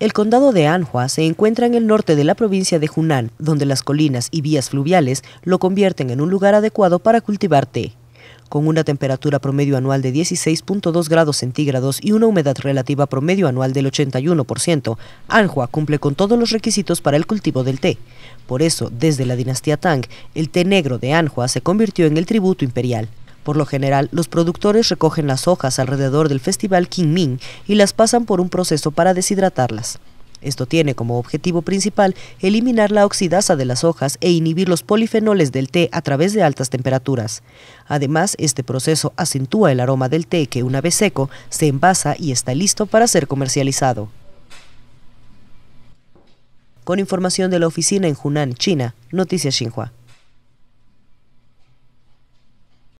El condado de Anhua se encuentra en el norte de la provincia de Hunan, donde las colinas y vías fluviales lo convierten en un lugar adecuado para cultivar té. Con una temperatura promedio anual de 16.2 grados centígrados y una humedad relativa promedio anual del 81%, Anhua cumple con todos los requisitos para el cultivo del té. Por eso, desde la dinastía Tang, el té negro de Anhua se convirtió en el tributo imperial. Por lo general, los productores recogen las hojas alrededor del festival Qingming y las pasan por un proceso para deshidratarlas. Esto tiene como objetivo principal eliminar la oxidasa de las hojas e inhibir los polifenoles del té a través de altas temperaturas. Además, este proceso acentúa el aroma del té que una vez seco se envasa y está listo para ser comercializado. Con información de la oficina en Hunan, China, Noticias Xinhua.